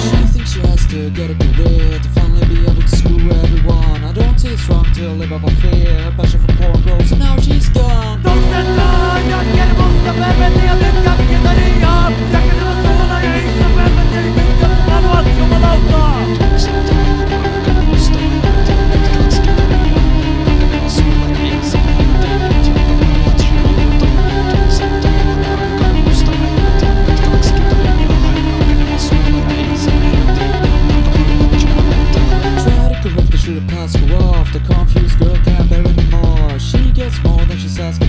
She thinks she has to get to finally be able to screw everyone. I don't see it's wrong to live off of fear. Passion for confused girl can't bear it anymore. She gets more than she's asking.